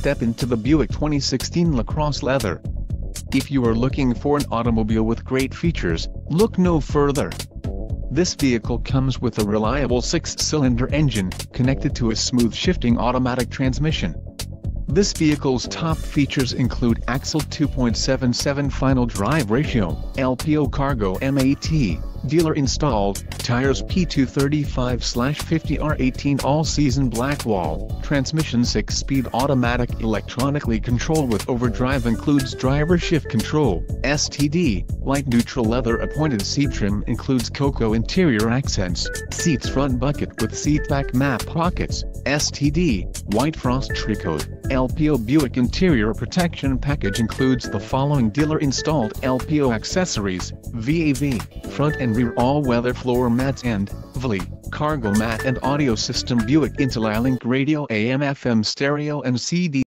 step into the Buick 2016 LaCrosse Leather. If you are looking for an automobile with great features, look no further. This vehicle comes with a reliable six-cylinder engine, connected to a smooth shifting automatic transmission. This vehicle's top features include Axle 2.77 final drive ratio, LPO cargo MAT, dealer installed, tires P235-50R18 all-season black wall, transmission 6-speed automatic electronically controlled with overdrive includes driver shift control, STD, light neutral leather appointed seat trim includes cocoa interior accents, seats front bucket with seat back map pockets, STD, white frost tricoat, LPO Buick interior protection package includes the following dealer installed LPO accessories, VAV, front and rear all-weather floor mats and, VLI, cargo mat and audio system Buick Intellilink radio AM FM stereo and CD